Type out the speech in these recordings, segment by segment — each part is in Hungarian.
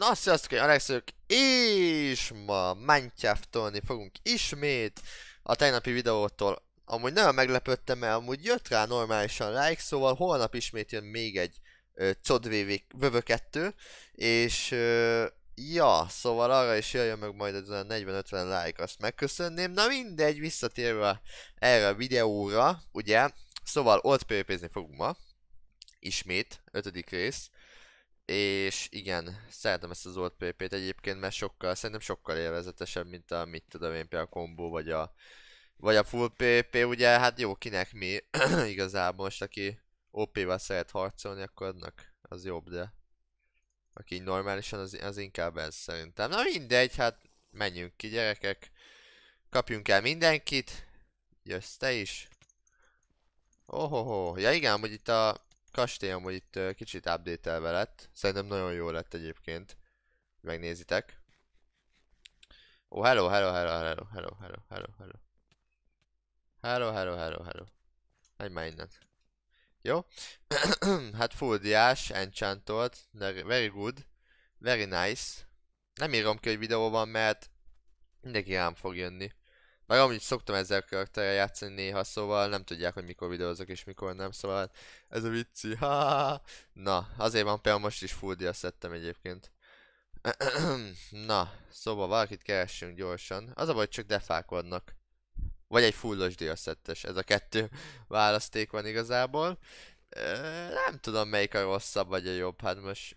Na, sziasztok, én Alex vagyok, és ma Minecraftolni fogunk ismét a tegnapi videótól. Amúgy nagyon meglepődtem, mert amúgy jött rá normálisan like, szóval holnap ismét jön még egy uh, COD vv 2 és uh, ja, szóval arra is jöjjön meg majd az 40-50 like, azt megköszönném. Na mindegy, visszatérve erre a videóra, ugye, szóval ott PvP-zni fogunk ma, ismét, ötödik rész. És igen, szeretem ezt az old PP-t egyébként, mert sokkal, szerintem sokkal élvezetesebb, mint a, mit tudom én, például a combo, vagy a, vagy a full PP, ugye, hát jó, kinek mi, igazából? Most, aki OP-val szeret harcolni, akkor annak az jobb, de aki így normálisan, az, az inkább ez szerintem. Na mindegy, hát menjünk ki gyerekek, kapjunk el mindenkit, jössz te is. Ohoho, ja igen, hogy itt a kastély amúgy itt kicsit update lett. Szerintem nagyon jó lett egyébként. Megnézitek. Ó, oh, hello, hello, hello, hello, hello, hello, hello, hello. Hello, hello, hello, hello. Menj már innen. Jó. hát full diás, enchantolt, very good, very nice. Nem írom ki, hogy videó van, mert mindenki rám fog jönni. Meg amúgy szoktam ezzel karakterrel játszani néha, szóval nem tudják, hogy mikor videózok és mikor nem, szóval ez a vicci, ha Na, azért van például most is full dia szedtem egyébként. Na, szóval valakit keressünk gyorsan. Az a baj, csak defákodnak. Vagy egy fullos diaszettes, ez a kettő választék van igazából. nem tudom melyik a rosszabb vagy a jobb, hát most...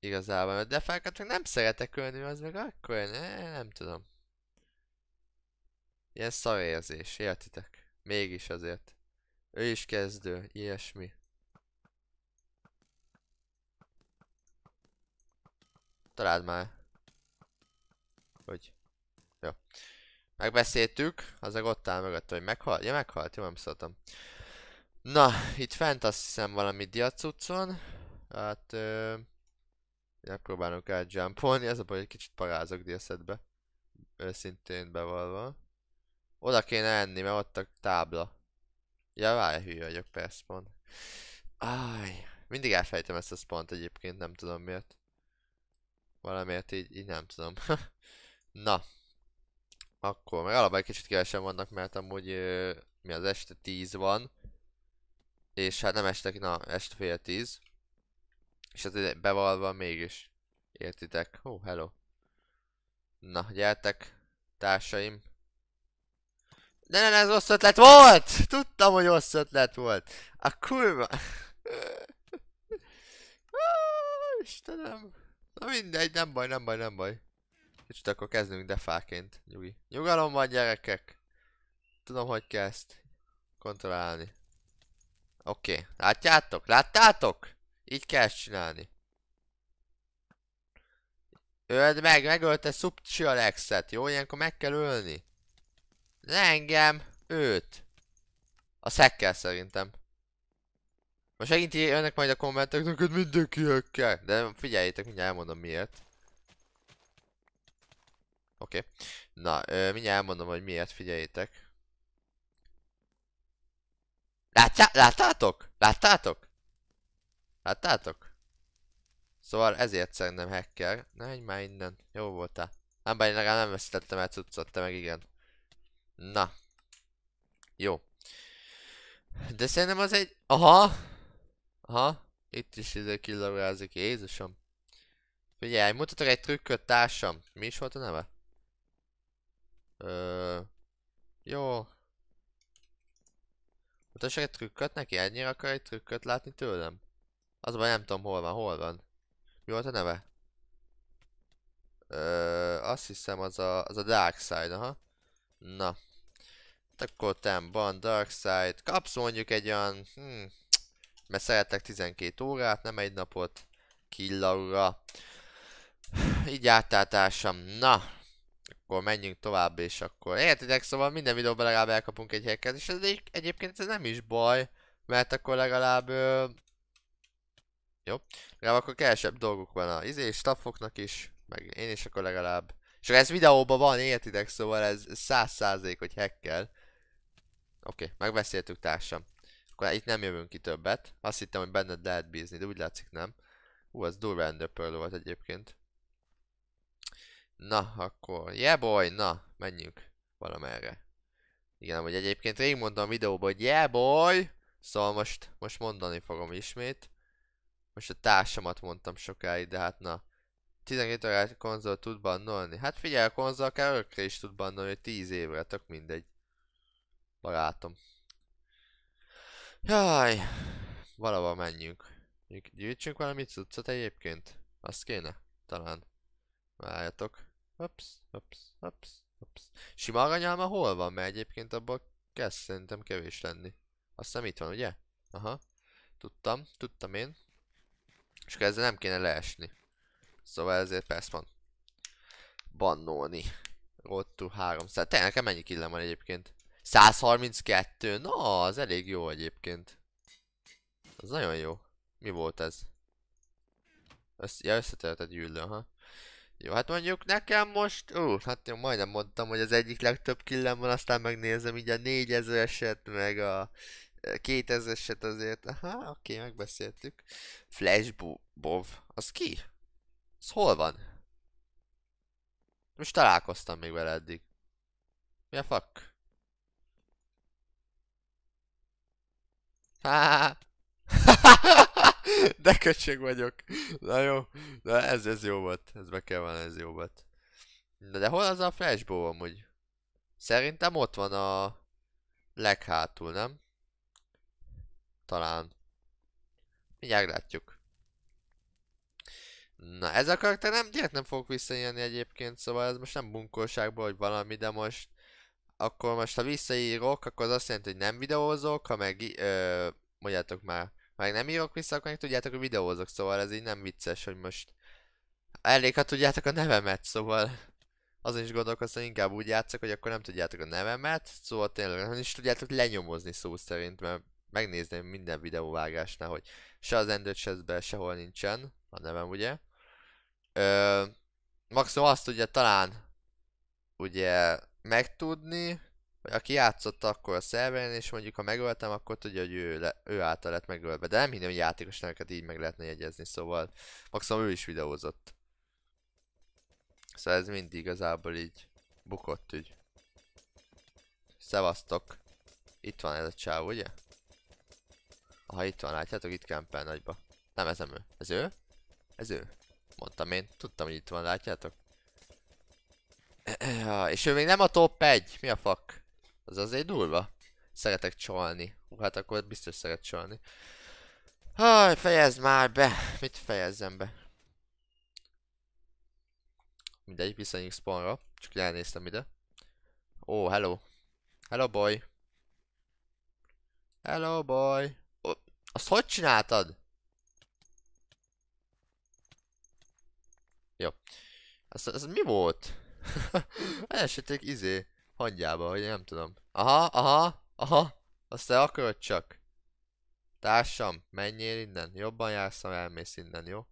Igazából, mert defákat meg nem szeretek ölni, az meg akkor, ne, nem tudom. Ilyen szarérzés, értitek? Mégis azért. Ő is kezdő, ilyesmi. Találd már. Hogy? Jó. Megbeszéltük, az ott áll mögött, hogy meghalt. Ja, meghalt, jó, nem szóltam. Na, itt fent azt hiszem valami diacuccon. Hát, ö... Megpróbálunk átjumpolni, ez a baj, hogy kicsit parázok diaszedbe. Őszintén bevalva. Oda kéne enni, mert ott a tábla. Ja, várj, hülye vagyok, persze, pont. Áj, mindig elfejtem ezt a spont egyébként, nem tudom miért. Valamiért így, így nem tudom. Na. Akkor, meg alapban egy kicsit kevesen vannak, mert amúgy mi az este 10 van. És hát nem este, na, este fél 10. És ez bevalva mégis. Értitek? Hó, oh, hello. Na, gyertek, társaim. De nem ez rossz ötlet volt! Tudtam, hogy rossz ötlet volt. A kurva... Istenem. Na mindegy, nem baj, nem baj, nem baj. Kicsit akkor kezdünk defáként. Nyugi. Nyugalom van gyerekek. Tudom, hogy kell ezt kontrollálni. Oké, okay. látjátok? Láttátok? Így kell ezt csinálni. Öld meg, megölte Subchi Alexet, jó? Ilyenkor meg kell ölni. Engem, őt. A szekkel szerintem. Most megint jönnek majd a kommentek, neked mindenki hökkel. De figyeljétek, mindjárt elmondom miért. Oké. Okay. Na, ö, mindjárt elmondom, hogy miért, figyeljétek. Látjá láttátok? Láttátok? Láttátok? Szóval ezért szerintem hacker. Ne menj már innen. Jó voltál. Nem baj, legalább nem veszítettem el cuccot, te meg igen. Na. Jó. De szerintem az egy... Aha! Aha. Itt is ide kilaurázik. Jézusom. Figyelj, mutatok egy trükköt, társam. Mi is volt a neve? Ö... Jó. Mutassak egy trükköt neki? Ennyire akar egy trükköt látni tőlem? Az baj nem tudom hol van, hol van. Mi volt a neve? Ö, azt hiszem az a, az a Dark Side, aha. Na, akkor van Dark Side. Kapsz mondjuk egy olyan... Hmm, mert szeretek 12 órát, nem egy napot. Killaura. Így átálltársam. Na. Akkor menjünk tovább, és akkor... Értitek, szóval minden videóban legalább elkapunk egy hacket, és ez egy, egyébként ez nem is baj. Mert akkor legalább... Ö... Jó. Legalább akkor kevesebb dolguk van a izé, staffoknak is. Meg én is akkor legalább... És ez videóban van, értitek, szóval ez száz százalék, hogy hackkel. Oké, okay, megbeszéltük társam. Akkor itt nem jövünk ki többet. Azt hittem, hogy benned lehet bízni, de úgy látszik nem. Ú, az durva Ender volt egyébként. Na, akkor, yeah boy, na, menjünk valamerre. Igen, hogy egyébként rég mondtam a videóban, hogy yeah boy! Szóval most, most mondani fogom ismét. Most a társamat mondtam sokáig, de hát na. 12 órát konzol tud bannolni. Hát figyelj, a konzol akár örökre is tud bannolni, hogy 10 évre, tök mindegy. Barátom. Jaj, valahol menjünk. Gyűjtsünk valami cuccot egyébként? Azt kéne? Talán. Várjatok. Hops, hops, hops, hops. Sima aranyalma hol van? Mert egyébként abból kezd szerintem kevés lenni. Azt hiszem itt van, ugye? Aha. Tudtam, tudtam én. És akkor ezzel nem kéne leesni. Szóval ezért persze van. Bannolni. Road to 300. Te nekem mennyi killem van egyébként? 132. Na, az elég jó egyébként. Az nagyon jó. Mi volt ez? Össz ja, összetöltett gyűlő, ha. Jó, hát mondjuk nekem most, ú, uh, hát én majdnem mondtam, hogy az egyik legtöbb killem van, aztán megnézem így a 4000-eset, meg a 2000-eset azért. Aha, oké, megbeszéltük. Flash Bov, az ki? Az hol van? Most találkoztam még vele eddig. Mi a fuck? Ha De köcsög vagyok. Na jó. De ez, ez jó volt. Ez be kell van, ez jó volt. De, de hol az a flashbow amúgy? Szerintem ott van a leghátul, nem? Talán. Mindjárt látjuk. Na, ez a karakter nem, direkt nem fogok visszajönni egyébként, szóval ez most nem bunkolságból, hogy valami, de most akkor most ha visszaírok, akkor az azt jelenti, hogy nem videózok, ha meg, ö, mondjátok már, meg nem írok vissza, akkor meg tudjátok, hogy videózok, szóval ez így nem vicces, hogy most elég, ha tudjátok a nevemet, szóval azon is gondolkoztam, inkább úgy játszok, hogy akkor nem tudjátok a nevemet, szóval tényleg nem is tudjátok lenyomozni szó szerint, mert megnézném minden videóvágásnál, hogy se az Ender sehol nincsen a nevem, ugye? Ö, maximum azt tudja talán ugye megtudni, vagy aki játszott akkor a szerveren, és mondjuk ha megöltem, akkor tudja, hogy ő, le, ő által lett megölve. De nem hinném, hogy játékos neveket így meg lehetne jegyezni, szóval maximum ő is videózott. Szóval ez mindig igazából így bukott ügy. Szevasztok. Itt van ez a csáv, ugye? Aha, itt van, látjátok? Itt kempel nagyba. Nem, ez nem ő. Ez ő? Ez ő. Mondtam én. Tudtam, hogy itt van, látjátok? És ő még nem a top 1. Mi a fuck? Az azért durva. Szeretek csalni. Hú, hát akkor biztos szeret csalni. Haj, fejezd már be! Mit fejezzem be? Mindegy, visszanyík spawnra. Csak elnéztem ide. Ó, oh, hello. Hello, boy. Hello, boy. Oh, azt hogy csináltad? Jó. Az, az mi volt? Esetleg izé hangyába, hogy nem tudom. Aha, aha, aha. Azt te akarod csak. Társam, menjél innen. Jobban jársz, ha elmész innen, jó?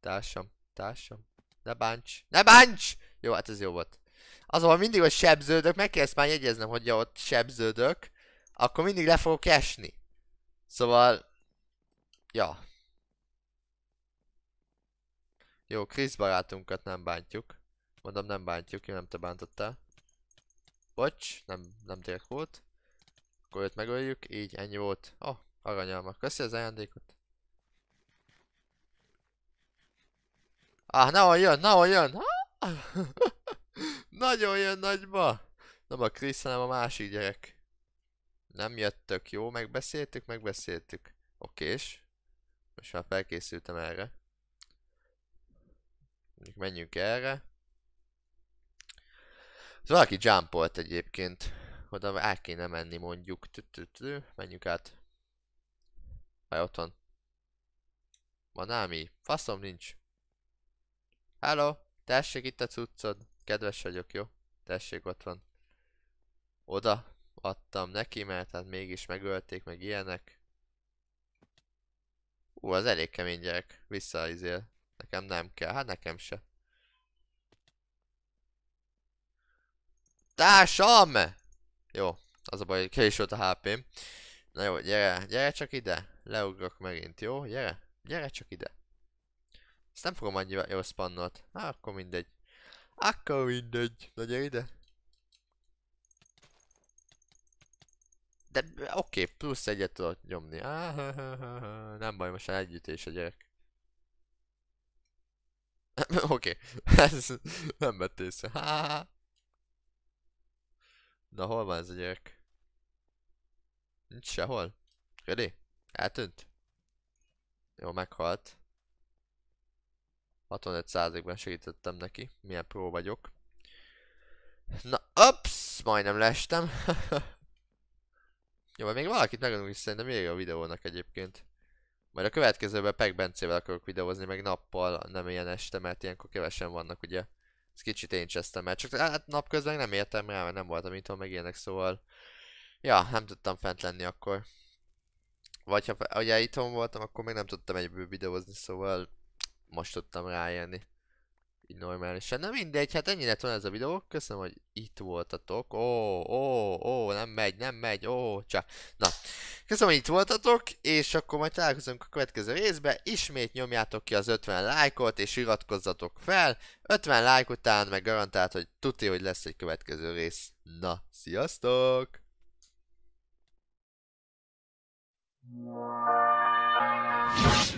Társam, társam. Ne bánts. Ne bánts! Jó, hát ez jó volt. Azonban mindig, hogy sebződök, meg kell ezt már jegyeznem, hogy ott sebződök, akkor mindig le fogok esni. Szóval... Ja. Jó, Chris barátunkat nem bántjuk. Mondom, nem bántjuk, én nem te bántottál. Bocs, nem, nem direkt volt. Akkor őt megöljük, így ennyi volt. Oh, aranyalma. Köszi az ajándékot. Ah, ne jön, ne jön! Ah! Nagyon jön nagyba! Nem a Chris, hanem a másik gyerek. Nem jöttök, jó? Megbeszéltük, megbeszéltük. Okés. Most már felkészültem erre. Mondjuk menjünk erre. Valaki jumpolt egyébként. Oda el kéne menni mondjuk. Menjünk át. Vagy ott van. Van ámi? Faszom nincs. Hello! Tessék itt a cuccod. Kedves vagyok, jó? Tessék, ott van. Oda adtam neki, mert hát mégis megölték, meg ilyenek. Ú, az elég kemény gyerek. Visszaizél. Nekem nem kell. Hát nekem se. Társam! Jó, az a baj, hogy kevés volt a HP-m. Na jó, gyere, gyere csak ide. Leugrok megint, jó? Gyere, gyere csak ide. Ezt nem fogom annyira jó spannolt. Há, akkor mindegy. Akkor mindegy. Na gyere ide. De oké, okay, plusz egyet tudod nyomni. Ah, nem baj, most együttés a gyerek. Oké, ez nem vett észre. Na hol van ez a gyerek? Nincs sehol. Ready? Eltűnt? Jó, meghalt. 65%-ban segítettem neki. Milyen pró vagyok. Na, ups! Majdnem lestem. Jó, még valakit megadunk is szerintem még a videónak egyébként. Majd a következőben Peg Bencével akarok videózni, meg nappal, nem ilyen este, mert ilyenkor kevesen vannak, ugye. Ez kicsit én csesztem el, csak hát napközben nem értem rá, mert nem voltam itthon, meg ilyenek, szóval... Ja, nem tudtam fent lenni akkor. Vagy ha ugye itthon voltam, akkor még nem tudtam egyből videózni, szóval most tudtam rájönni. Így normálisan. Na mindegy, hát ennyi lett volna ez a videó. Köszönöm, hogy itt voltatok. Ó, ó, ó, nem megy, nem megy, ó, csá. Na, köszönöm, hogy itt voltatok, és akkor majd találkozunk a következő részben. Ismét nyomjátok ki az 50 lájkot, és iratkozzatok fel. 50 lájk után meg garantált, hogy tuti, hogy lesz egy következő rész. Na, sziasztok! you